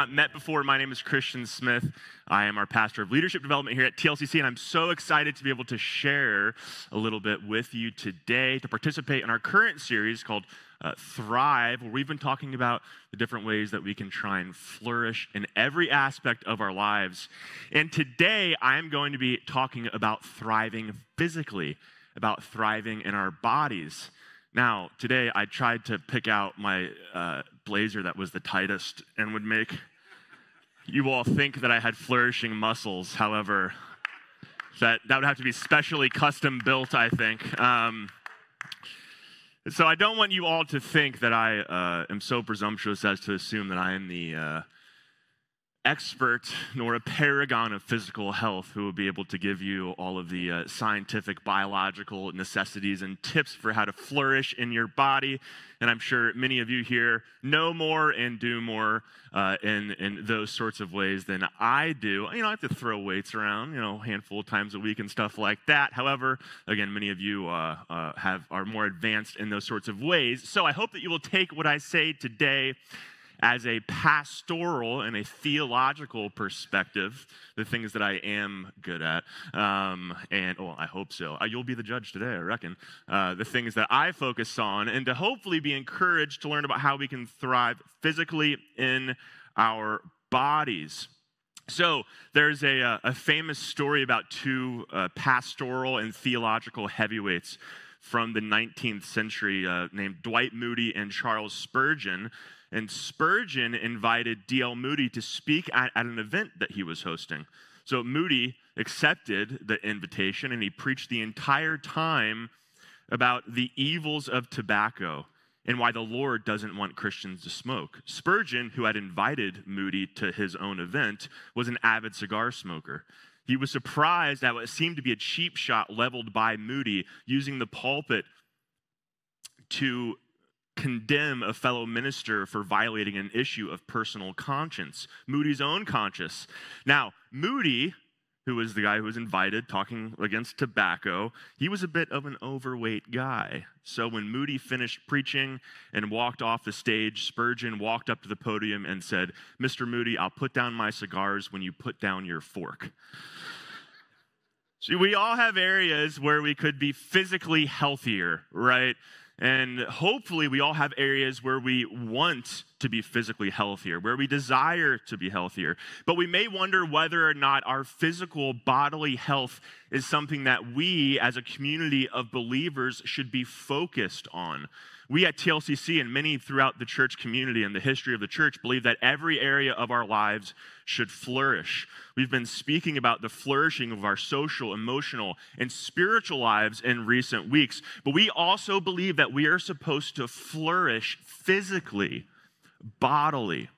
not met before, my name is Christian Smith. I am our pastor of leadership development here at TLCC, and I'm so excited to be able to share a little bit with you today to participate in our current series called uh, Thrive, where we've been talking about the different ways that we can try and flourish in every aspect of our lives. And today, I'm going to be talking about thriving physically, about thriving in our bodies. Now, today I tried to pick out my uh, blazer that was the tightest and would make you all think that I had flourishing muscles. However, that, that would have to be specially custom built, I think. Um, so I don't want you all to think that I uh, am so presumptuous as to assume that I am the uh, expert nor a paragon of physical health who will be able to give you all of the uh, scientific biological necessities and tips for how to flourish in your body. And i'm sure many of you here know more and do more uh, in, in those sorts of ways than i do. You know i have to throw weights around you know a handful of times a week and stuff like that. However again many of you uh, uh have are more advanced in those sorts of ways. So i hope that you will take what i say today as a pastoral and a theological perspective, the things that I am good at, um, and well, I hope so. Uh, you'll be the judge today, I reckon. Uh, the things that I focus on, and to hopefully be encouraged to learn about how we can thrive physically in our bodies. So, there's a, uh, a famous story about two uh, pastoral and theological heavyweights from the 19th century uh, named Dwight Moody and Charles Spurgeon. And Spurgeon invited D.L. Moody to speak at, at an event that he was hosting. So Moody accepted the invitation and he preached the entire time about the evils of tobacco and why the Lord doesn't want Christians to smoke. Spurgeon, who had invited Moody to his own event, was an avid cigar smoker. He was surprised at what seemed to be a cheap shot leveled by Moody using the pulpit to condemn a fellow minister for violating an issue of personal conscience, Moody's own conscience. Now, Moody, who was the guy who was invited talking against tobacco, he was a bit of an overweight guy. So when Moody finished preaching and walked off the stage, Spurgeon walked up to the podium and said, Mr. Moody, I'll put down my cigars when you put down your fork. See, we all have areas where we could be physically healthier, right? And hopefully, we all have areas where we want to be physically healthier, where we desire to be healthier. But we may wonder whether or not our physical bodily health is something that we, as a community of believers, should be focused on. We at TLCC and many throughout the church community and the history of the church believe that every area of our lives should flourish. We've been speaking about the flourishing of our social, emotional, and spiritual lives in recent weeks, but we also believe that we are supposed to flourish physically, bodily.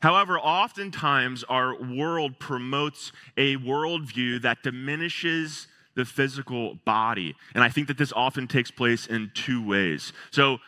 However, oftentimes our world promotes a worldview that diminishes the physical body. And I think that this often takes place in two ways. So,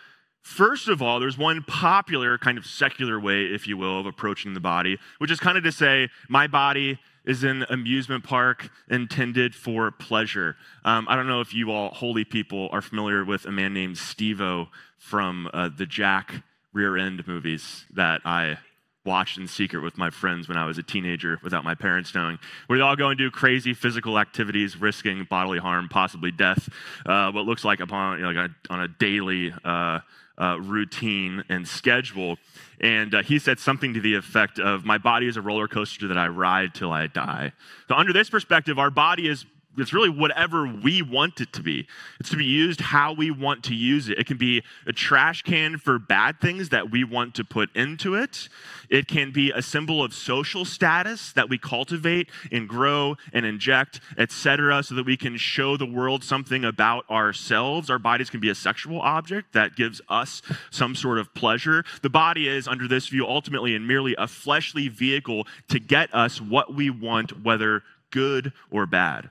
First of all, there's one popular kind of secular way, if you will, of approaching the body, which is kind of to say, my body is an amusement park intended for pleasure. Um, I don't know if you all holy people are familiar with a man named Steve-O from uh, the Jack rear end movies that I watched in secret with my friends when I was a teenager without my parents knowing. We'd all go and do crazy physical activities, risking bodily harm, possibly death, uh, what looks like upon you know, like on a daily uh, uh, routine and schedule. And uh, he said something to the effect of, My body is a roller coaster that I ride till I die. So, under this perspective, our body is it's really whatever we want it to be. It's to be used how we want to use it. It can be a trash can for bad things that we want to put into it. It can be a symbol of social status that we cultivate and grow and inject, etc., so that we can show the world something about ourselves. Our bodies can be a sexual object that gives us some sort of pleasure. The body is, under this view, ultimately and merely a fleshly vehicle to get us what we want, whether good or bad.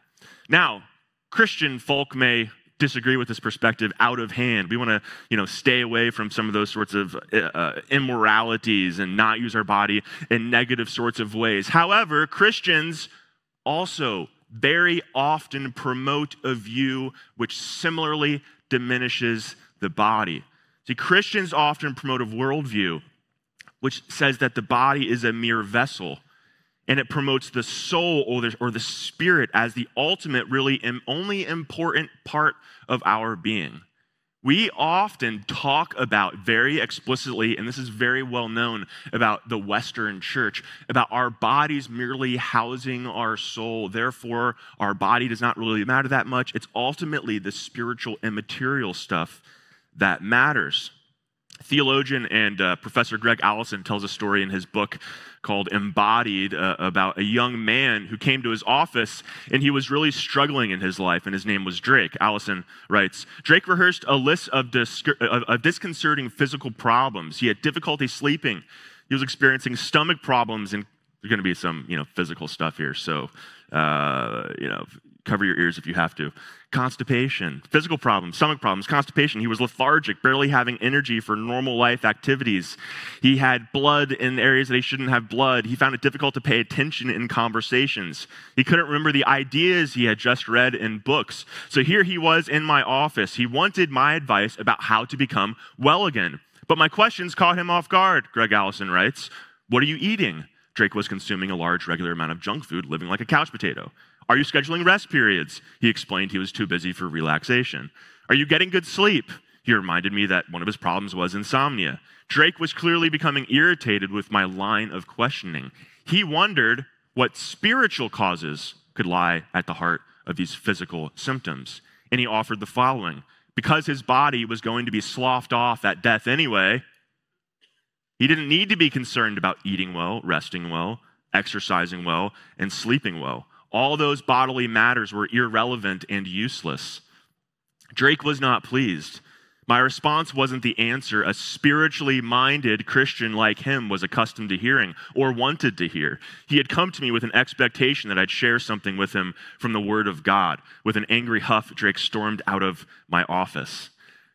Now, Christian folk may disagree with this perspective out of hand. We want to, you know, stay away from some of those sorts of uh, uh, immoralities and not use our body in negative sorts of ways. However, Christians also very often promote a view which similarly diminishes the body. See, Christians often promote a worldview which says that the body is a mere vessel and it promotes the soul or the, or the spirit as the ultimate, really only important part of our being. We often talk about very explicitly, and this is very well known about the Western church, about our bodies merely housing our soul. Therefore, our body does not really matter that much. It's ultimately the spiritual and material stuff that matters. Theologian and uh, Professor Greg Allison tells a story in his book called Embodied uh, about a young man who came to his office and he was really struggling in his life, and his name was Drake. Allison writes Drake rehearsed a list of, dis- of, disconcerting physical problems. He had difficulty sleeping, he was experiencing stomach problems, and there's going to be some you know, physical stuff here. So, uh, you know, cover your ears if you have to. Constipation, physical problems, stomach problems, constipation. He was lethargic, barely having energy for normal life activities. He had blood in areas that he shouldn't have blood. He found it difficult to pay attention in conversations. He couldn't remember the ideas he had just read in books. So here he was in my office. He wanted my advice about how to become well again. But my questions caught him off guard, Greg Allison writes. What are you eating? Drake was consuming a large, regular amount of junk food, living like a couch potato. Are you scheduling rest periods? He explained he was too busy for relaxation. Are you getting good sleep? He reminded me that one of his problems was insomnia. Drake was clearly becoming irritated with my line of questioning. He wondered what spiritual causes could lie at the heart of these physical symptoms. And he offered the following because his body was going to be sloughed off at death anyway, he didn't need to be concerned about eating well, resting well, exercising well, and sleeping well all those bodily matters were irrelevant and useless. Drake was not pleased. My response wasn't the answer a spiritually minded Christian like him was accustomed to hearing or wanted to hear. He had come to me with an expectation that I'd share something with him from the Word of God. With an angry huff, Drake stormed out of my office.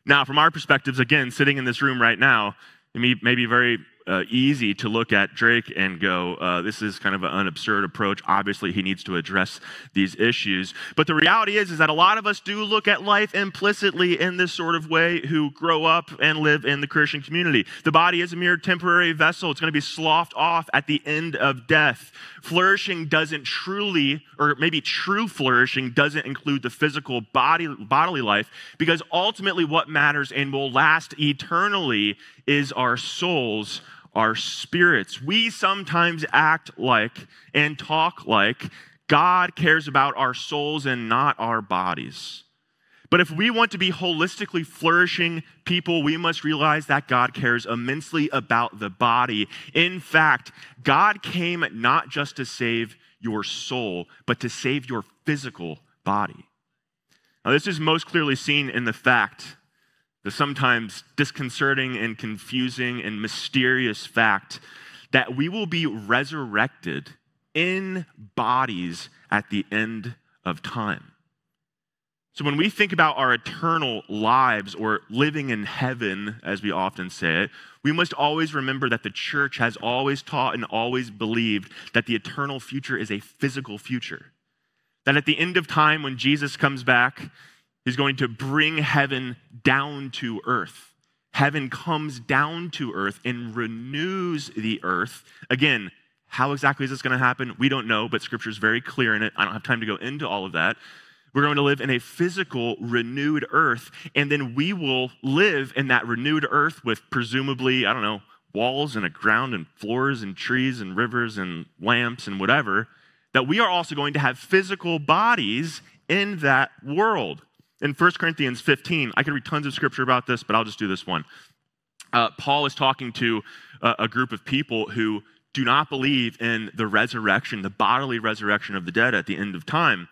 Now, from our perspectives, again, sitting in this room right now, it may be very uh, easy to look at Drake and go, uh, this is kind of an absurd approach. Obviously, he needs to address these issues. But the reality is, is that a lot of us do look at life implicitly in this sort of way who grow up and live in the Christian community. The body is a mere temporary vessel. It's going to be sloughed off at the end of death. Flourishing doesn't truly, or maybe true flourishing doesn't include the physical body, bodily life, because ultimately what matters and will last eternally is our souls our spirits. We sometimes act like and talk like God cares about our souls and not our bodies. But if we want to be holistically flourishing people, we must realize that God cares immensely about the body. In fact, God came not just to save your soul, but to save your physical body. Now, this is most clearly seen in the fact the sometimes disconcerting and confusing and mysterious fact that we will be resurrected in bodies at the end of time. So, when we think about our eternal lives or living in heaven, as we often say it, we must always remember that the church has always taught and always believed that the eternal future is a physical future. That at the end of time, when Jesus comes back, is going to bring heaven down to earth. Heaven comes down to earth and renews the earth. Again, how exactly is this going to happen? We don't know, but scripture is very clear in it. I don't have time to go into all of that. We're going to live in a physical, renewed earth, and then we will live in that renewed earth with presumably, I don't know, walls and a ground and floors and trees and rivers and lamps and whatever. That we are also going to have physical bodies in that world. In 1 Corinthians 15, I could read tons of scripture about this, but I'll just do this one. Uh, Paul is talking to a, a group of people who do not believe in the resurrection, the bodily resurrection of the dead at the end of time.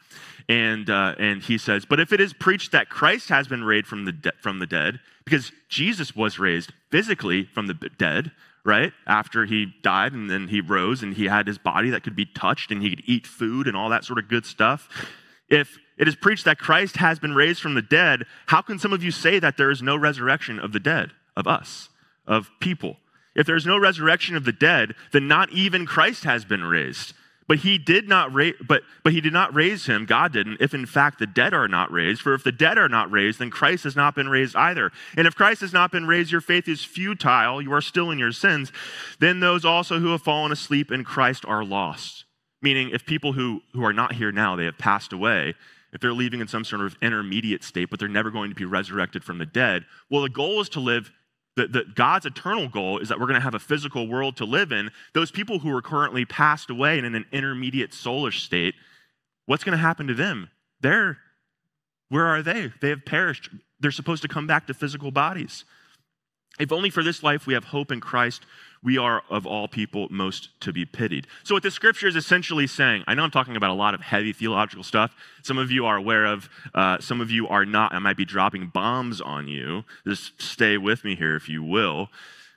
And, uh, and he says, But if it is preached that Christ has been raised from the, de- from the dead, because Jesus was raised physically from the dead, right? After he died and then he rose and he had his body that could be touched and he could eat food and all that sort of good stuff. If it is preached that Christ has been raised from the dead, how can some of you say that there is no resurrection of the dead, of us, of people? If there's no resurrection of the dead, then not even Christ has been raised. But he did not raise, but, but he did not raise him, God didn't, if in fact the dead are not raised. For if the dead are not raised, then Christ has not been raised either. And if Christ has not been raised, your faith is futile, you are still in your sins. Then those also who have fallen asleep in Christ are lost. Meaning, if people who, who are not here now, they have passed away, if they're leaving in some sort of intermediate state, but they're never going to be resurrected from the dead, well, the goal is to live the, the, God's eternal goal is that we're going to have a physical world to live in. Those people who are currently passed away and in an intermediate soulish state, what's going to happen to them? They're, where are they? They have perished. They're supposed to come back to physical bodies. If only for this life we have hope in Christ, we are of all people most to be pitied. So, what the scripture is essentially saying, I know I'm talking about a lot of heavy theological stuff. Some of you are aware of, uh, some of you are not. I might be dropping bombs on you. Just stay with me here, if you will.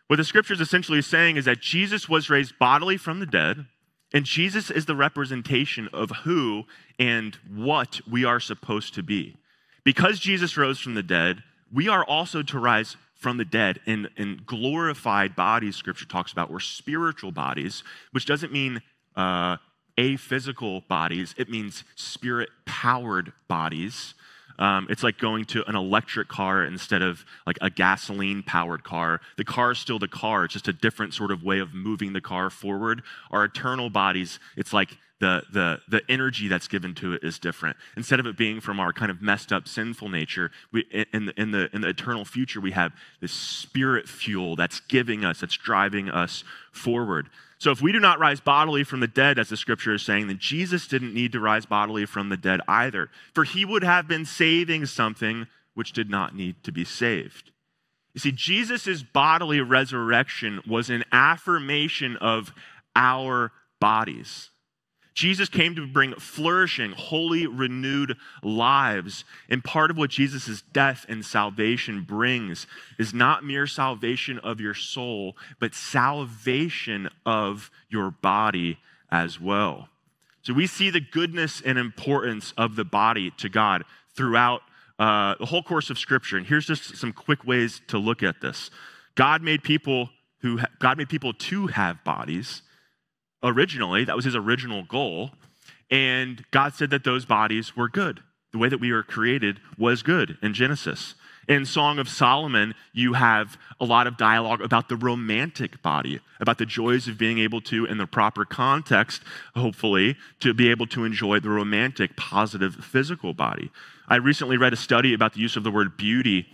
What the scripture is essentially saying is that Jesus was raised bodily from the dead, and Jesus is the representation of who and what we are supposed to be. Because Jesus rose from the dead, we are also to rise from the dead in, in glorified bodies, scripture talks about, were spiritual bodies, which doesn't mean uh, a physical bodies, it means spirit powered bodies. Um, it's like going to an electric car instead of like a gasoline powered car. The car is still the car, it's just a different sort of way of moving the car forward. Our eternal bodies, it's like the, the, the energy that's given to it is different. Instead of it being from our kind of messed up sinful nature, we, in, the, in, the, in the eternal future, we have this spirit fuel that's giving us, that's driving us forward. So if we do not rise bodily from the dead, as the scripture is saying, then Jesus didn't need to rise bodily from the dead either. For he would have been saving something which did not need to be saved. You see, Jesus' bodily resurrection was an affirmation of our bodies. Jesus came to bring flourishing, holy, renewed lives. And part of what Jesus' death and salvation brings is not mere salvation of your soul, but salvation of your body as well. So we see the goodness and importance of the body to God throughout uh, the whole course of Scripture. And here's just some quick ways to look at this. God made people who God made people to have bodies originally. That was his original goal. And God said that those bodies were good. The way that we were created was good in Genesis. In Song of Solomon, you have a lot of dialogue about the romantic body, about the joys of being able to, in the proper context, hopefully, to be able to enjoy the romantic, positive physical body. I recently read a study about the use of the word beauty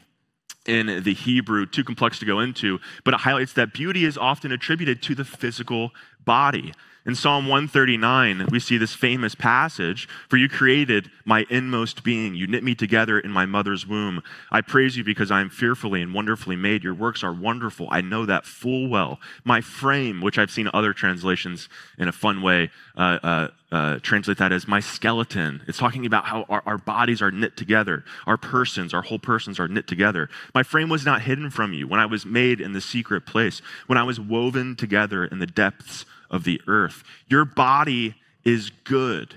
in the Hebrew, too complex to go into, but it highlights that beauty is often attributed to the physical body. In Psalm 139, we see this famous passage For you created my inmost being. You knit me together in my mother's womb. I praise you because I am fearfully and wonderfully made. Your works are wonderful. I know that full well. My frame, which I've seen other translations in a fun way uh, uh, uh, translate that as my skeleton. It's talking about how our, our bodies are knit together. Our persons, our whole persons are knit together. My frame was not hidden from you when I was made in the secret place, when I was woven together in the depths of the earth. Your body is good.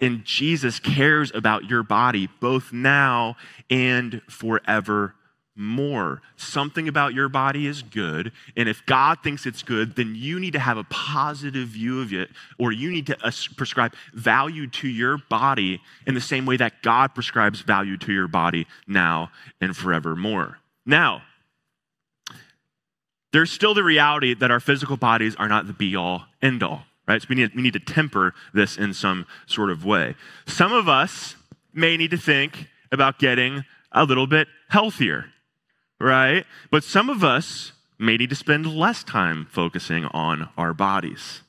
And Jesus cares about your body both now and forever more. Something about your body is good. And if God thinks it's good, then you need to have a positive view of it, or you need to uh, prescribe value to your body in the same way that God prescribes value to your body now and forevermore. Now, there's still the reality that our physical bodies are not the be all, end all, right? So we need, we need to temper this in some sort of way. Some of us may need to think about getting a little bit healthier, right? But some of us may need to spend less time focusing on our bodies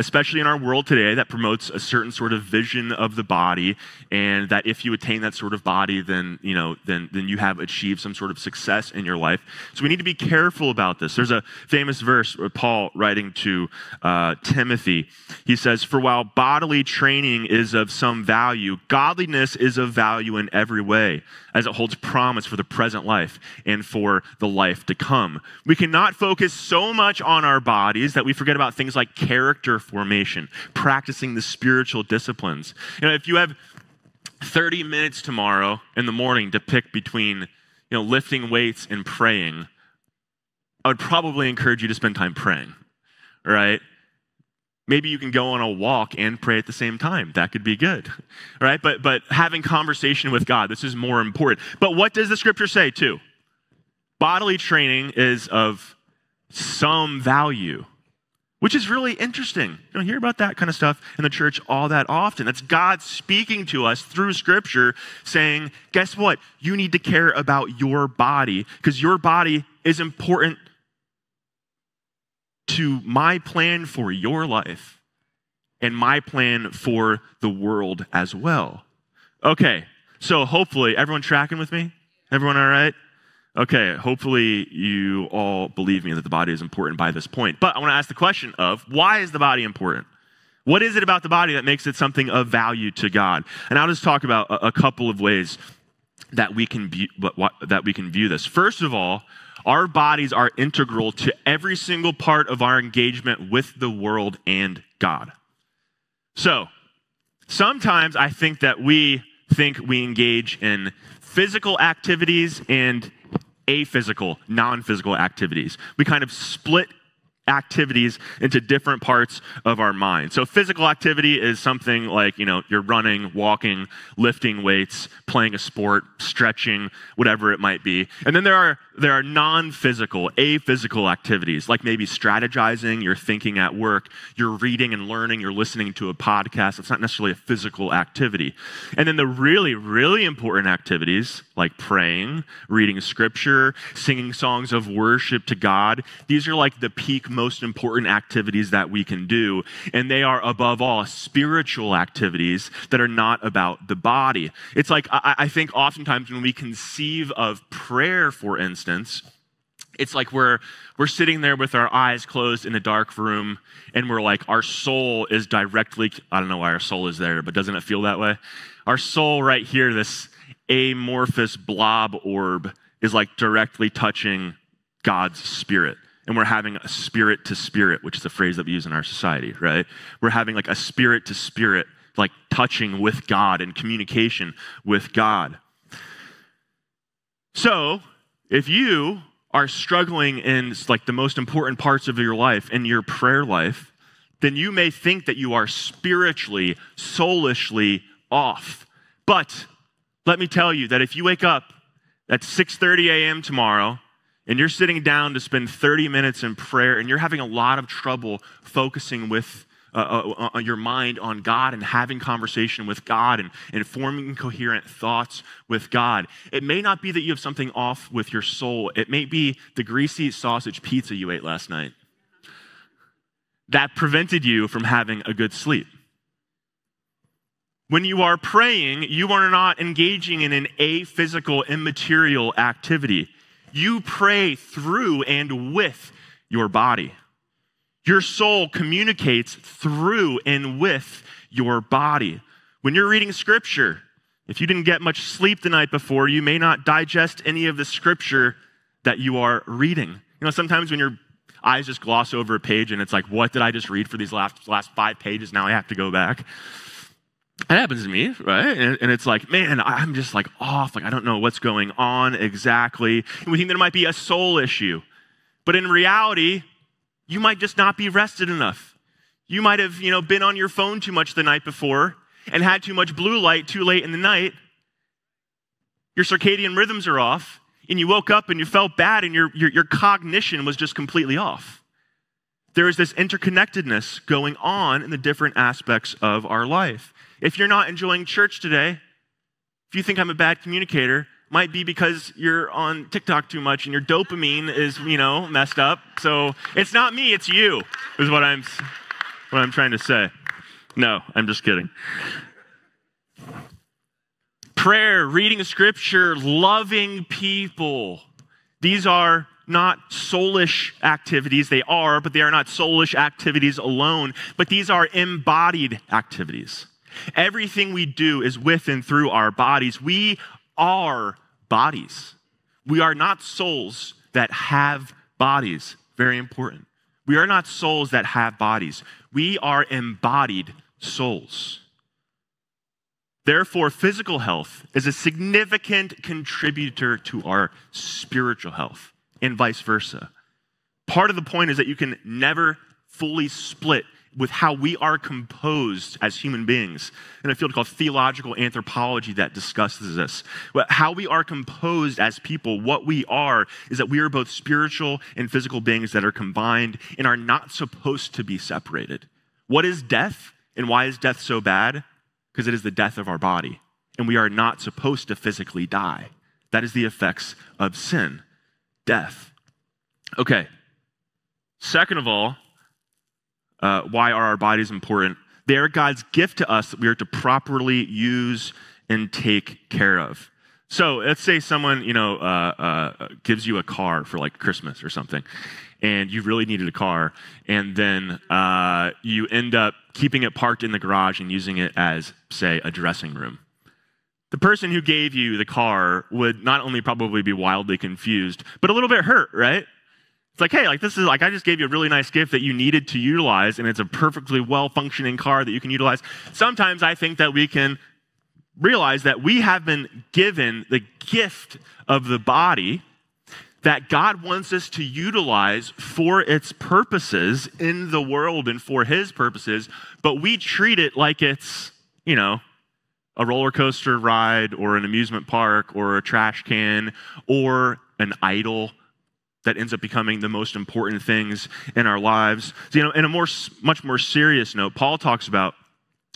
especially in our world today that promotes a certain sort of vision of the body and that if you attain that sort of body then you know then then you have achieved some sort of success in your life. So we need to be careful about this. There's a famous verse paul writing to uh, timothy. He says for while bodily training is of some value godliness is of value in every way as it holds promise for the present life and for the life to come. We cannot focus so much on our bodies that we forget about things like character formation, practicing the spiritual disciplines. You know, if you have 30 minutes tomorrow in the morning to pick between, you know, lifting weights and praying, I would probably encourage you to spend time praying, right? Maybe you can go on a walk and pray at the same time. That could be good. Right? But but having conversation with God, this is more important. But what does the scripture say too? Bodily training is of some value which is really interesting. You don't hear about that kind of stuff in the church all that often. That's God speaking to us through Scripture, saying, guess what? You need to care about your body because your body is important to my plan for your life and my plan for the world as well. Okay, so hopefully, everyone tracking with me? Everyone all right? Okay, hopefully you all believe me that the body is important by this point. But I want to ask the question of why is the body important? What is it about the body that makes it something of value to God? And I'll just talk about a, couple of ways that we can view, that we can view this. First of all, our bodies are integral to every single part of our engagement with the world and God. So, sometimes I think that we think we engage in physical activities and aphysical, non physical activities. We kind of split activities into different parts of our mind. So physical activity is something like, you know, you're running, walking, lifting weights, playing a sport, stretching, whatever it might be. And then there are there are non-physical, aphysical activities like maybe strategizing, you're thinking at work, you're reading and learning, you're listening to a podcast. It's not necessarily a physical activity. And then the really really important activities like praying, reading scripture, singing songs of worship to God, these are like the peak most important activities that we can do. And they are, above all, spiritual activities that are not about the body. It's like, I, I think oftentimes when we conceive of prayer, for instance, it's like we're we're sitting there with our eyes closed in a dark room and we're like our soul is directly i don't know why our soul is there but doesn't it feel that way our soul right here this amorphous blob orb is like directly touching god's spirit and we're having a spirit to spirit, which is a phrase that we use in our society, right? We're having like a spirit to spirit, like touching with God and communication with God. So, if you are struggling in like the most important parts of your life, in your prayer life, then you may think that you are spiritually, soulishly off. But let me tell you that if you wake up at 6:30 a.m. tomorrow and you're sitting down to spend 30 minutes in prayer and you're having a lot of trouble focusing with uh, uh, your mind on God and having conversation with God and, and forming coherent thoughts with God. It may not be that you have something off with your soul, it may be the greasy sausage pizza you ate last night that prevented you from having a good sleep. When you are praying, you are not engaging in an aphysical, immaterial activity. You pray through and with your body. Your soul communicates through and with your body. When you're reading scripture, if you didn't get much sleep the night before, you may not digest any of the scripture that you are reading. You know, sometimes when your eyes just gloss over a page and it's like, what did I just read for these last, last five pages? Now I have to go back. That happens to me, right? And, and, it's like, man, I'm just like off. Like, I don't know what's going on exactly. And we think there might be a soul issue. But in reality, you might just not be rested enough. You might have, you know, been on your phone too much the night before and had too much blue light too late in the night. Your circadian rhythms are off, and you woke up and you felt bad, and your, your, your cognition was just completely off. There is this interconnectedness going on in the different aspects of our life. If you're not enjoying church today, if you think I'm a bad communicator, might be because you're on TikTok too much and your dopamine is, you know, messed up. So it's not me, it's you, is what I'm what I'm trying to say. No, I'm just kidding. Prayer, reading scripture, loving people. These are not soulish activities. They are, but they are not soulish activities alone, but these are embodied activities. Everything we do is with and through our bodies. We are bodies. We are not souls that have bodies. Very important. We are not souls that have bodies. We are embodied souls. Therefore, physical health is a significant contributor to our spiritual health, and vice versa. Part of the point is that you can never fully split with how we are composed as human beings in a field called theological anthropology that discusses this. How we are composed as people, what we are, is that we are both spiritual and physical beings that are combined and are not supposed to be separated. What is death and why is death so bad? Because it is the death of our body, and we are not supposed to physically die. That is the effects of sin, death. Okay. Second of all, uh, why are our bodies important? They are God's gift to us that we are to properly use and take care of. So let's say someone, you know, uh, uh, gives you a car for like Christmas or something, and you really needed a car, and then uh, you end up keeping it parked in the garage and using it as, say, a dressing room. The person who gave you the car would not only probably be wildly confused, but a little bit hurt, right? It's like, hey, like this is like I just gave you a really nice gift that you needed to utilize, and it's a perfectly well functioning car that you can utilize. Sometimes I think that we can realize that we have been given the gift of the body that God wants us to utilize for its purposes in the world and for his purposes, but we treat it like it's, you know, a roller coaster ride or an amusement park or a trash can or an idol that ends up becoming the most important things in our lives. So, you know, in a more, much more serious note, Paul talks about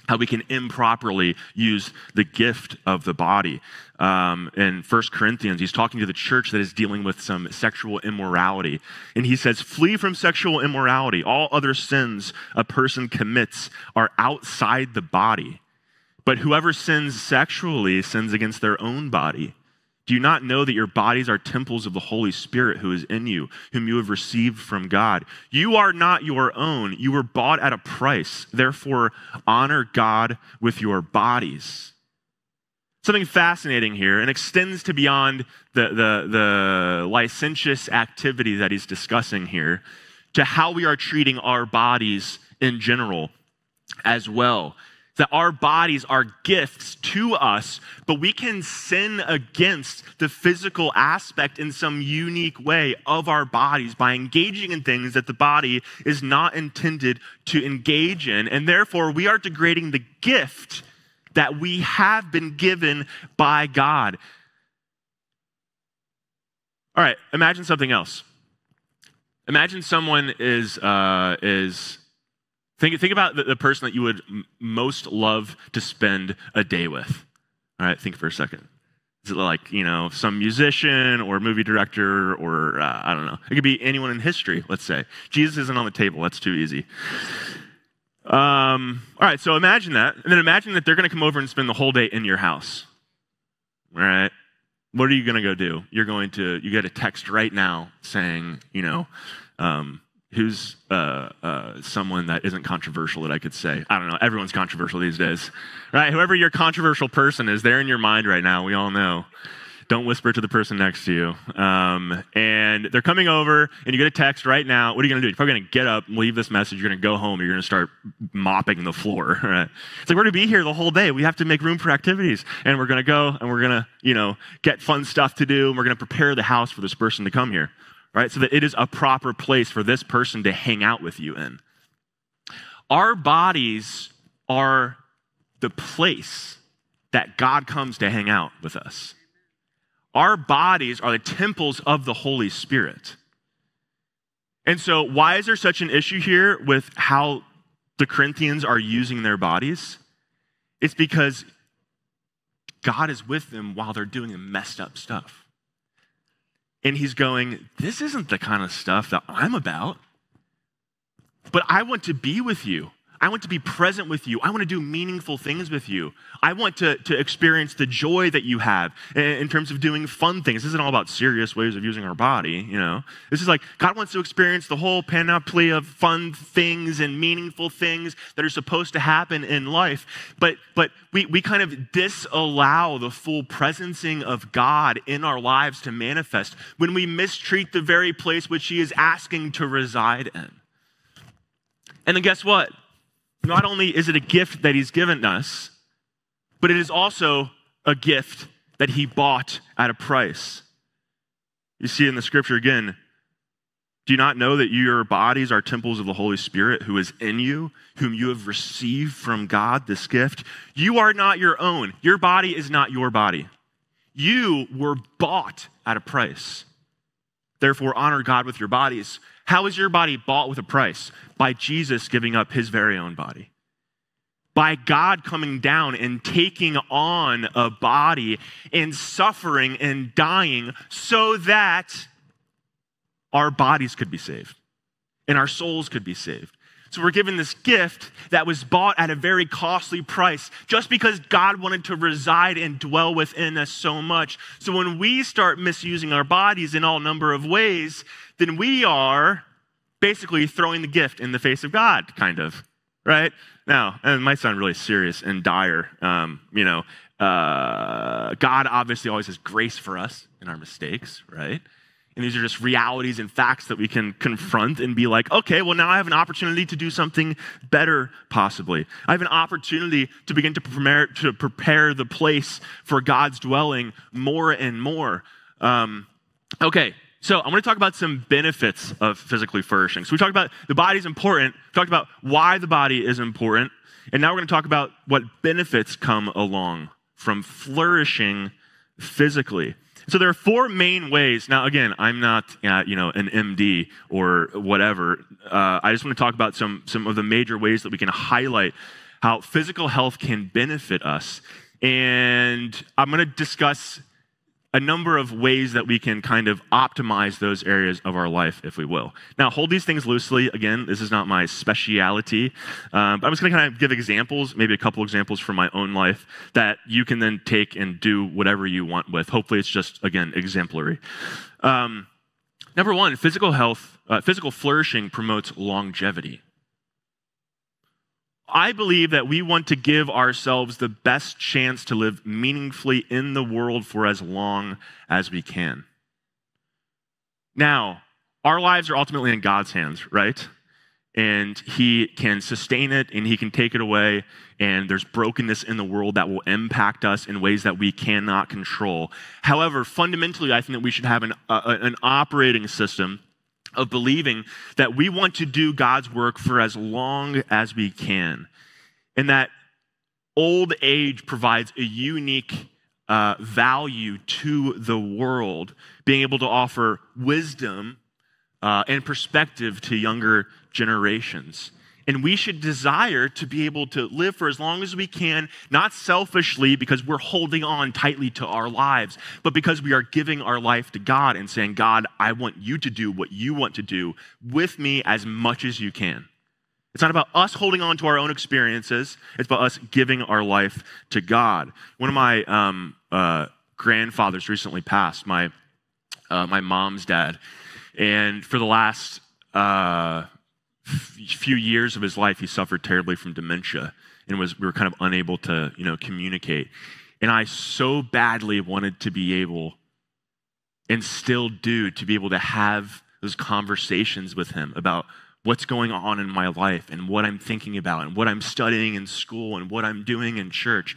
how we can improperly use the gift of the body. Um, in First Corinthians, he's talking to the church that is dealing with some sexual immorality. And he says, Flee from sexual immorality. All other sins a person commits are outside the body. But whoever sins sexually sins against their own body. Do you not know that your bodies are temples of the Holy Spirit who is in you, whom you have received from God? You are not your own. You were bought at a price. Therefore, honor God with your bodies. Something fascinating here and extends to beyond the, the, the licentious activity that he's discussing here to how we are treating our bodies in general as well that our bodies are gifts to us, but we can sin against the physical aspect in some unique way of our bodies by engaging in things that the body is not intended to engage in. And therefore, we are degrading the gift that we have been given by God. All right, imagine something else. Imagine someone is, uh, is Think, think about the, the person that you would m- most love to spend a day with. All right, think for a second. Is it like, you know, some musician or movie director or uh, I don't know. It could be anyone in history, let's say. Jesus isn't on the table. That's too easy. Um, all right, so imagine that. And then imagine that they're going to come over and spend the whole day in your house. All right. What are you going to go do? You're going to, you get a text right now saying, you know, um, who's uh, uh, someone that isn't controversial that I could say? I don't know. Everyone's controversial these days, right? Whoever your controversial person is, they're in your mind right now. We all know. Don't whisper to the person next to you. Um, and they're coming over, and you get a text right now. What are you going to do? You're probably going to get up, leave this message. You're going to go home. You're going to start mopping the floor. Right? It's like we're going to be here the whole day. We have to make room for activities, and we're going to go, and we're going to, you know, get fun stuff to do, and we're going to prepare the house for this person to come here right? So that it is a proper place for this person to hang out with you in. Our bodies are the place that God comes to hang out with us. Our bodies are the temples of the Holy Spirit. And so, why is there such an issue here with how the Corinthians are using their bodies? It's because God is with them while they're doing the messed up stuff. And he's going, This isn't the kind of stuff that I'm about. But I want to be with you. I want to be present with you. I want to do meaningful things with you. I want to, to experience the joy that you have in, in terms of doing fun things. This isn't all about serious ways of using our body, you know. This is like God wants to experience the whole panoply of fun things and meaningful things that are supposed to happen in life. But but we, we kind of disallow the full presencing of God in our lives to manifest when we mistreat the very place which He is asking to reside in. And then guess what? Not only is it a gift that he's given us, but it is also a gift that he bought at a price. You see in the scripture again, Do you not know that your bodies are temples of the Holy Spirit who is in you, whom you have received from God, this gift? You are not your own. Your body is not your body. You were bought at a price. Therefore, honor God with your bodies. How is your body bought with a price? By Jesus giving up his very own body. By God coming down and taking on a body and suffering and dying so that our bodies could be saved and our souls could be saved. So we're given this gift that was bought at a very costly price just because God wanted to reside and dwell within us so much. So when we start misusing our bodies in all number of ways, then we are basically throwing the gift in the face of God, kind of, right? Now, and it might sound really serious and dire. Um, you know, uh, God obviously always has grace for us in our mistakes, right? And these are just realities and facts that we can confront and be like, okay, well, now I have an opportunity to do something better, possibly. I have an opportunity to begin to prepare, to prepare the place for God's dwelling more and more. Um, okay, so I'm going to talk about some benefits of physically flourishing. So we talked about the body's important, we talked about why the body is important, and now we're going to talk about what benefits come along from flourishing physically. So there are four main ways. Now, again, I'm not, uh, you know, an MD or whatever. Uh, I just want to talk about some some of the major ways that we can highlight how physical health can benefit us. And I'm going to discuss a number of ways that we can kind of optimize those areas of our life, if we will. Now, hold these things loosely. Again, this is not my speciality. Um, I'm just going to kind of give examples, maybe a couple examples from my own life that you can then take and do whatever you want with. Hopefully, it's just, again, exemplary. Um, number one, physical health, uh, physical flourishing promotes longevity. I believe that we want to give ourselves the best chance to live meaningfully in the world for as long as we can. Now, our lives are ultimately in God's hands, right? And He can sustain it and He can take it away. And there's brokenness in the world that will impact us in ways that we cannot control. However, fundamentally, I think that we should have an, uh, an operating system of believing that we want to do God's work for as long as we can. And that old age provides a unique uh, value to the world, being able to offer wisdom uh, and perspective to younger generations. And we should desire to be able to live for as long as we can, not selfishly because we're holding on tightly to our lives, but because we are giving our life to God and saying, God, I want you to do what you want to do with me as much as you can. It's not about us holding on to our own experiences, it's about us giving our life to God. One of my um, uh, grandfathers recently passed, my, uh, my mom's dad. And for the last uh, few years of his life, he suffered terribly from dementia and was we were kind of unable to you know communicate. And I so badly wanted to be able, and still do, to be able to have those conversations with him about what's going on in my life and what I'm thinking about and what I'm studying in school and what I'm doing in church.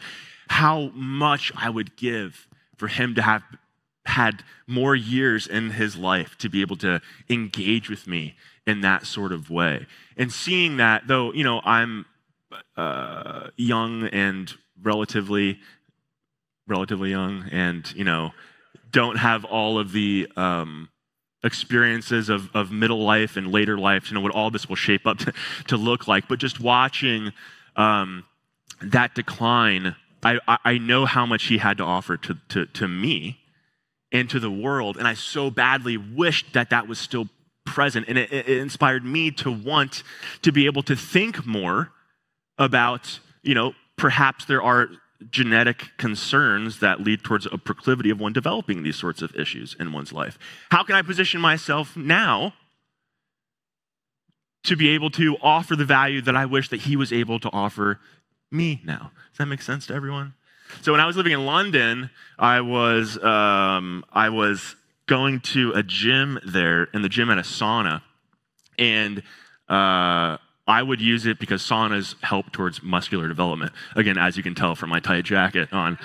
How much I would give for him to have had more years in his life to be able to engage with me in that sort of way. And seeing that, though, you know, I'm uh, young and relatively, relatively young, and you know, don't have all of the um, experiences of, of middle life and later life to know what all this will shape up to, to look like. But just watching um, that decline, I, I know how much he had to offer to, to, to me into the world. And I so badly wished that that was still present. And it, it inspired me to want to be able to think more about, you know, perhaps there are genetic concerns that lead towards a proclivity of one developing these sorts of issues in one's life. How can I position myself now to be able to offer the value that I wish that he was able to offer me now? Does that make sense to everyone? So when I was living in London, I was um, I was going to a gym there, and the gym had a sauna, and uh, I would use it because saunas help towards muscular development. Again, as you can tell from my tight jacket on.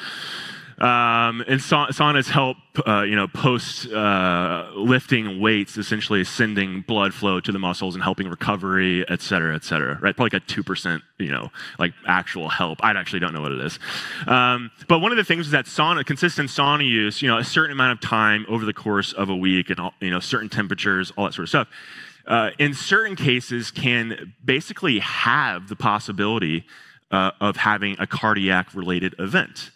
Um, and sa- saunas help, uh, you know, post uh, lifting weights, essentially sending blood flow to the muscles and helping recovery, et cetera, et cetera, right? Probably like a 2%, you know, like actual help. I actually don't know what it is. Um, but one of the things is that sauna, consistent sauna use, you know, a certain amount of time over the course of a week and, all, you know, certain temperatures, all that sort of stuff, uh, in certain cases can basically have the possibility uh, of having a cardiac related event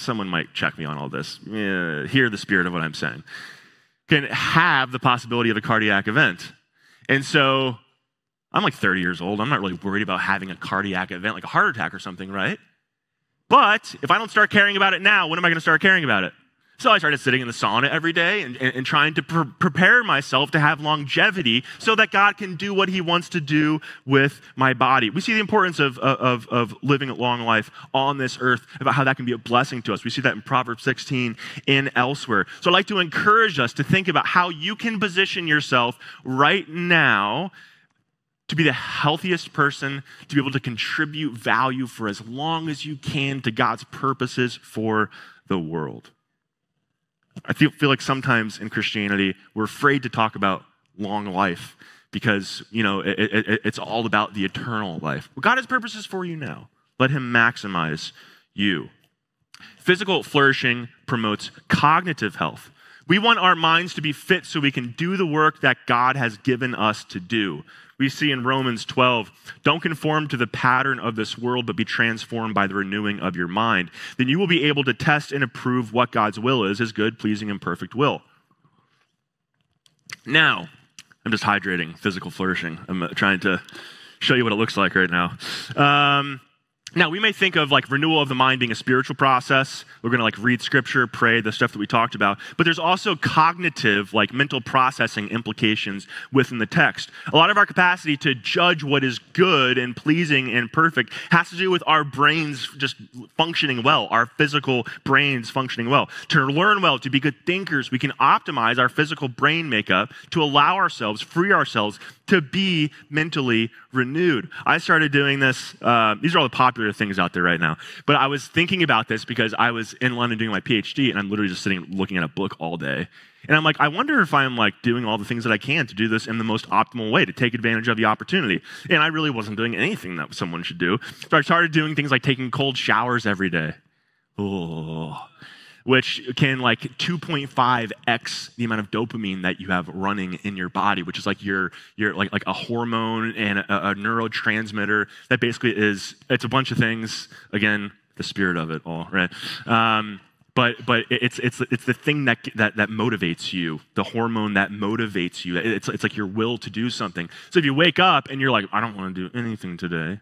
someone might check me on all this. Yeah, hear the spirit of what I'm saying. Can have the possibility of a cardiac event. And so I'm like 30 years old. I'm not really worried about having a cardiac event, like a heart attack or something, right? But if I don't start caring about it now, when am I going to start caring about it? So I started sitting in the sauna every day and, and, and trying to pre- prepare myself to have longevity so that God can do what He wants to do with my body. We see the importance of, of, of living a long life on this earth, about how that can be a blessing to us. We see that in Proverbs 16 and elsewhere. So I'd like to encourage us to think about how you can position yourself right now to be the healthiest person, to be able to contribute value for as long as you can to God's purposes for the world. I feel, feel like sometimes in Christianity, we're afraid to talk about long life because, you know, it, it, it's all about the eternal life. God has purposes for you now. Let Him maximize you. Physical flourishing promotes cognitive health. We want our minds to be fit so we can do the work that God has given us to do we see in Romans 12, don't conform to the pattern of this world, but be transformed by the renewing of your mind. Then you will be able to test and approve what God's will is, his good, pleasing, and perfect will. Now, I'm just hydrating, physical flourishing. I'm uh, trying to show you what it looks like right now. Um, now, we may think of like renewal of the mind being a spiritual process. We're going to like read scripture, pray, the stuff that we talked about. But there's also cognitive, like mental processing implications within the text. A lot of our capacity to judge what is good and pleasing and perfect has to do with our brains just functioning well, our physical brains functioning well. To learn well, to be good thinkers, we can optimize our physical brain makeup to allow ourselves, free ourselves to be mentally renewed. I started doing this. Uh, these are all the popular things out there right now. But I was thinking about this because I was in London doing my PhD, and I'm literally just sitting looking at a book all day. And I'm like, I wonder if I'm like doing all the things that I can to do this in the most optimal way to take advantage of the opportunity. And I really wasn't doing anything that someone should do. So I started doing things like taking cold showers every day. Oh, which can like 2.5x the amount of dopamine that you have running in your body, which is like your your like like a hormone and a, a neurotransmitter that basically is it's a bunch of things. Again, the spirit of it all, right? Um, but but it's it's it's the thing that that that motivates you, the hormone that motivates you. It's it's like your will to do something. So if you wake up and you're like, I don't want to do anything today,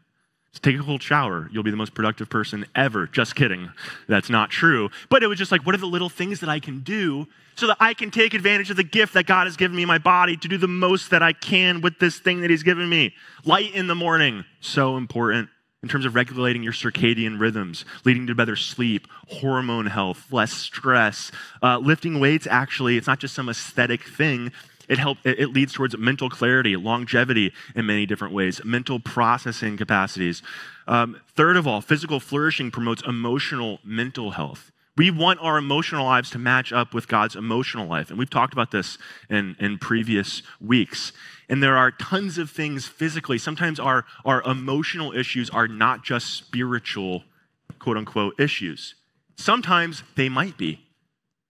just take a cold shower. You'll be the most productive person ever. Just kidding. That's not true. But it was just like, what are the little things that I can do so that I can take advantage of the gift that God has given me my body to do the most that I can with this thing that He's given me? Light in the morning, so important in terms of regulating your circadian rhythms, leading to better sleep, hormone health, less stress. Uh, lifting weights, actually, it's not just some aesthetic thing. It, help, it leads towards mental clarity, longevity in many different ways, mental processing capacities. Um, third of all, physical flourishing promotes emotional mental health. We want our emotional lives to match up with God's emotional life. And we've talked about this in, in previous weeks. And there are tons of things physically. Sometimes our, our emotional issues are not just spiritual, quote unquote, issues. Sometimes they might be.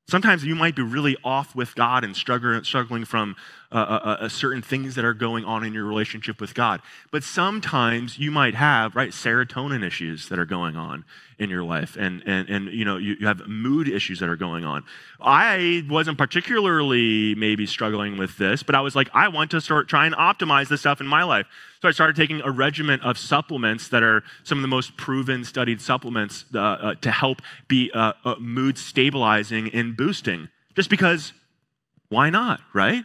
Sometimes you might be really off with God and struggling from uh, uh, uh, certain things that are going on in your relationship with God. But sometimes you might have, right, serotonin issues that are going on in your life and and and you know you, you have mood issues that are going on. I wasn't particularly maybe struggling with this but i was like i want to start trying to optimize this stuff in my life. So i started taking a regimen of supplements that are some of the most proven studied supplements uh, uh, to help be uh, uh, mood stabilizing and boosting. Just because why not right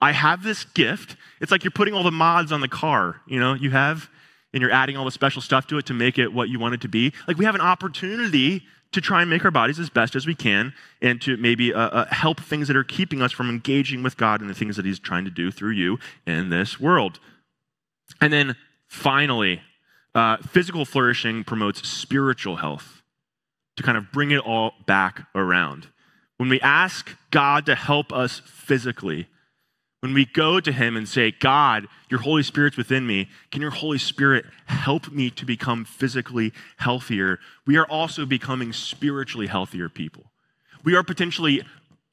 i have this gift it's like you're putting all the mods on the car you know you have and you're adding all the special stuff to it to make it what you want it to be. Like we have an opportunity to try and make our bodies as best as we can and to maybe uh, uh, help things that are keeping us from engaging with God and the things that He's trying to do through you in this world. And then finally, uh, physical flourishing promotes spiritual health. to kind of bring it all back around. When we ask God to help us physically, when we go to Him and say, God, your Holy Spirit's within me, can your Holy Spirit help me to become physically healthier? We are also becoming spiritually healthier people. We are potentially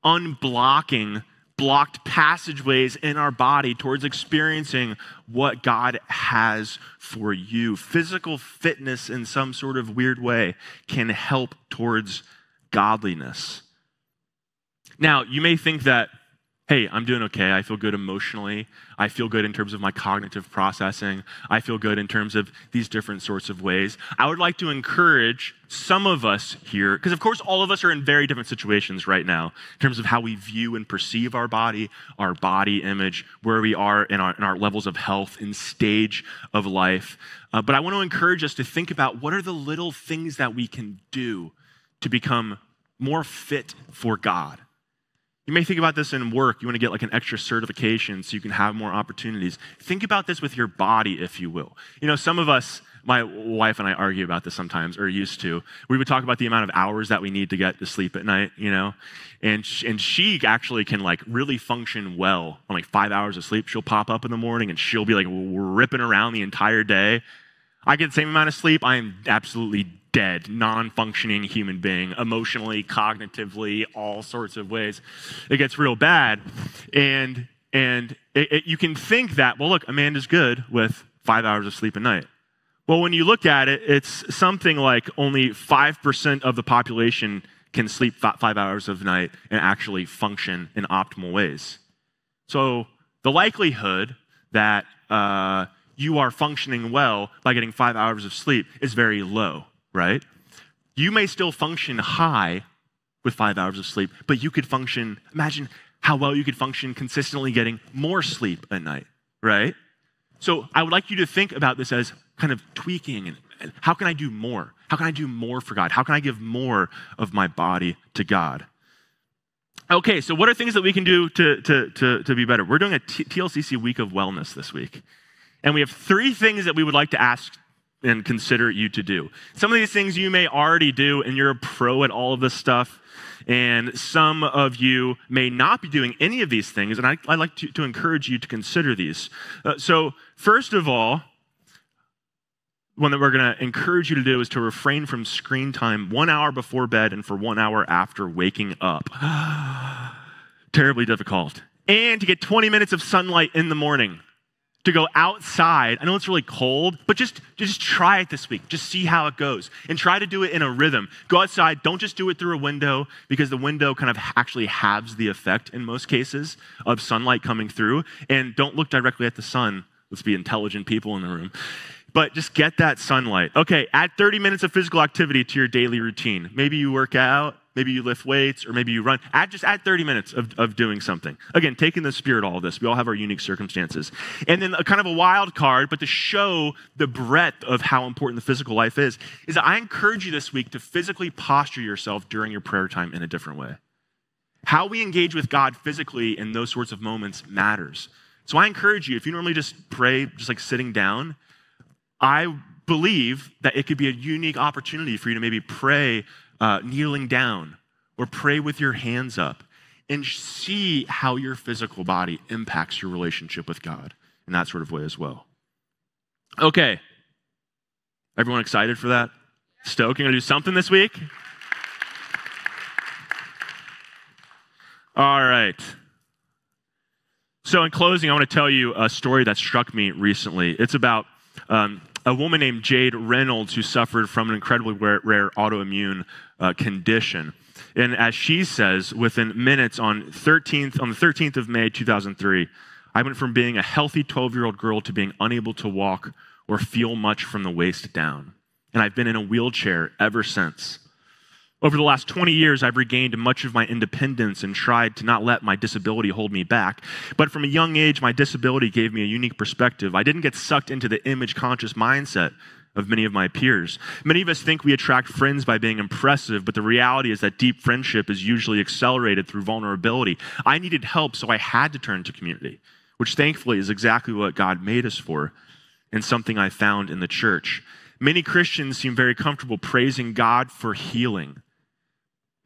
unblocking blocked passageways in our body towards experiencing what God has for you. Physical fitness, in some sort of weird way, can help towards godliness. Now, you may think that hey, I'm doing okay. I feel good emotionally. I feel good in terms of my cognitive processing. I feel good in terms of these different sorts of ways. I would like to encourage some of us here, because of course, all of us are in very different situations right now in terms of how we view and perceive our body, our body image, where we are in our, in our levels of health, in stage of life. Uh, but I want to encourage us to think about what are the little things that we can do to become more fit for God you may think about this in work. You want to get like an extra certification so you can have more opportunities. Think about this with your body, if you will. You know, some of us, my wife and I argue about this sometimes, or used to. We would talk about the amount of hours that we need to get to sleep at night, you know? And, and she actually can like really function well on like five hours of sleep. She'll pop up in the morning and she'll be like ripping around the entire day. I get the same amount of sleep. I am absolutely dead, non functioning human being, emotionally, cognitively, all sorts of ways. It gets real bad. And, and it, it, you can think that, well, look, Amanda's good with five hours of sleep a night. Well, when you look at it, it's something like only 5% of the population can sleep five hours of night and actually function in optimal ways. So the likelihood that uh, you are functioning well by getting five hours of sleep is very low right? You may still function high with five hours of sleep, but you could function, imagine how well you could function consistently getting more sleep at night, right? So I would like you to think about this as kind of tweaking and, how can I do more? How can I do more for God? How can I give more of my body to God? Okay, so what are things that we can do to, to, to, to be better? We're doing a TLCC week of wellness this week. And we have three things that we would like to ask and consider you to do. Some of these things you may already do, and you're a pro at all of this stuff. And some of you may not be doing any of these things, and I, would like to, to, encourage you to consider these. Uh, so, first of all, one that we're going to encourage you to do is to refrain from screen time one hour before bed and for one hour after waking up. Terribly difficult. And to get 20 minutes of sunlight in the morning to go outside. I know it's really cold, but just, just try it this week. Just see how it goes and try to do it in a rhythm. Go outside. Don't just do it through a window because the window kind of actually halves the effect in most cases of sunlight coming through. And don't look directly at the sun. Let's be intelligent people in the room. But just get that sunlight. Okay, add 30 minutes of physical activity to your daily routine. Maybe you work out, maybe you lift weights, or maybe you run. Add just add 30 minutes of, of doing something. Again, taking the spirit all of this. We all have our unique circumstances. And then a kind of a wild card, but to show the breadth of how important the physical life is, is that I encourage you this week to physically posture yourself during your prayer time in a different way. How we engage with God physically in those sorts of moments matters. So I encourage you, if you normally just pray just like sitting down, I believe that it could be a unique opportunity for you to maybe pray uh, kneeling down or pray with your hands up and see how your physical body impacts your relationship with God in that sort of way as well. Okay. Everyone excited for that? Stoked? You gonna do something this week? All right. So, in closing, I want to tell you a story that struck me recently. It's about um, a woman named Jade Reynolds who suffered from an incredibly rare, rare autoimmune uh, condition. And as she says, within minutes on 13th on the 13th of May 2003, I went from being a healthy 12-year-old girl to being unable to walk or feel much from the waist down. And I've been in a wheelchair ever since. Over the last 20 years, I've regained much of my independence and tried to not let my disability hold me back. But from a young age, my disability gave me a unique perspective. I didn't get sucked into the image conscious mindset of many of my peers. Many of us think we attract friends by being impressive, but the reality is that deep friendship is usually accelerated through vulnerability. I needed help, so I had to turn to community, which thankfully is exactly what God made us for and something I found in the church. Many Christians seem very comfortable praising God for healing.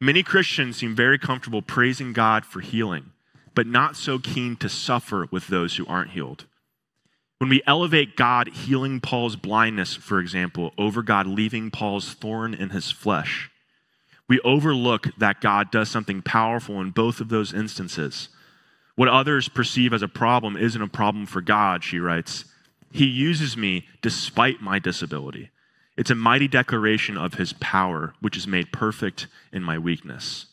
Many Christians seem very comfortable praising God for healing, but not so keen to suffer with those who aren't healed. When we elevate God healing Paul's blindness, for example, over God leaving Paul's thorn in his flesh, we overlook that God does something powerful in both of those instances. What others perceive as a problem isn't a problem for God, she writes. He uses me despite my disability. It's a mighty declaration of his power, which is made perfect in my weakness.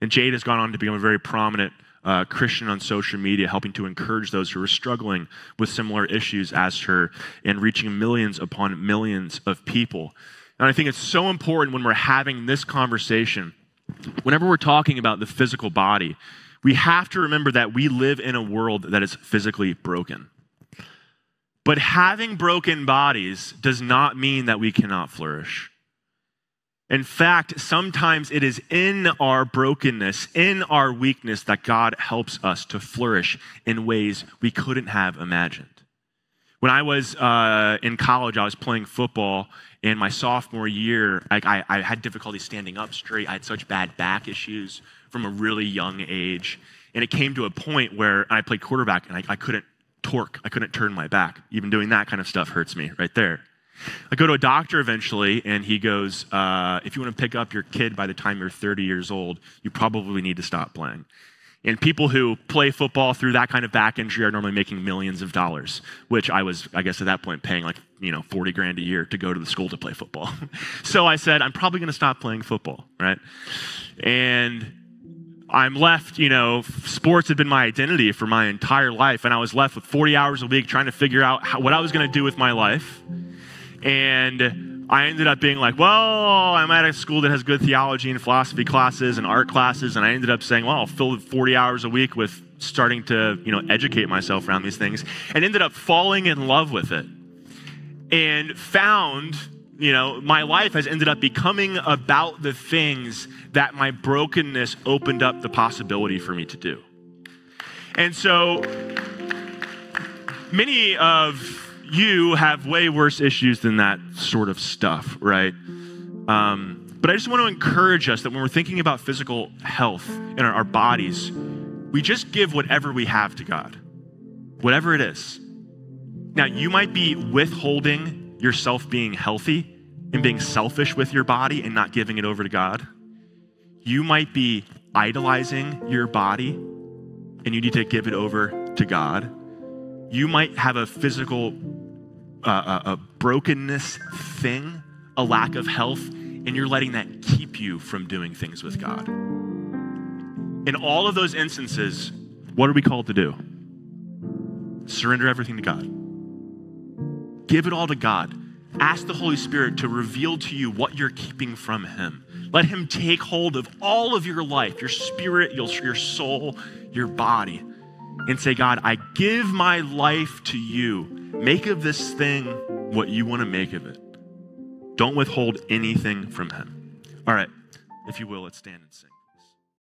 And Jade has gone on to become a very prominent uh, Christian on social media, helping to encourage those who are struggling with similar issues as her and reaching millions upon millions of people. And I think it's so important when we're having this conversation, whenever we're talking about the physical body, we have to remember that we live in a world that is physically broken. But having broken bodies does not mean that we cannot flourish. In fact, sometimes it is in our brokenness, in our weakness, that God helps us to flourish in ways we couldn't have imagined. When I was uh, in college, I was playing football. In my sophomore year, I, I, I had difficulty standing up straight. I had such bad back issues from a really young age. And it came to a point where I played quarterback and I, I couldn't torque. I couldn't turn my back. Even doing that kind of stuff hurts me right there. I go to a doctor eventually, and he goes, uh, If you want to pick up your kid by the time you're 30 years old, you probably need to stop playing. And people who play football through that kind of back injury are normally making millions of dollars, which I was, I guess, at that point paying like, you know, 40 grand a year to go to the school to play football. so I said, I'm probably going to stop playing football, right? And I'm left, you know, sports had been my identity for my entire life, and I was left with 40 hours a week trying to figure out how, what I was going to do with my life. And I ended up being like, well, I'm at a school that has good theology and philosophy classes and art classes, and I ended up saying, well, I'll fill 40 hours a week with starting to, you know, educate myself around these things, and ended up falling in love with it, and found you know, my life has ended up becoming about the things that my brokenness opened up the possibility for me to do. And so many of you have way worse issues than that sort of stuff, right? Um, but I just want to encourage us that when we're thinking about physical health in our, our bodies, we just give whatever we have to God, whatever it is. Now, you might be withholding yourself being healthy and being selfish with your body and not giving it over to God. You might be idolizing your body and you need to give it over to God. You might have a physical uh, a, uh, a brokenness thing, a lack of health, and you're letting that keep you from doing things with God. In all of those instances, what are we called to do? Surrender everything to God. Give it all to God. Ask the Holy Spirit to reveal to you what you're keeping from Him. Let Him take hold of all of your life, your spirit, your, soul, your body, and say, God, I give my life to you. Make of this thing what you want to make of it. Don't withhold anything from Him. All right, if you will, let's stand and sing.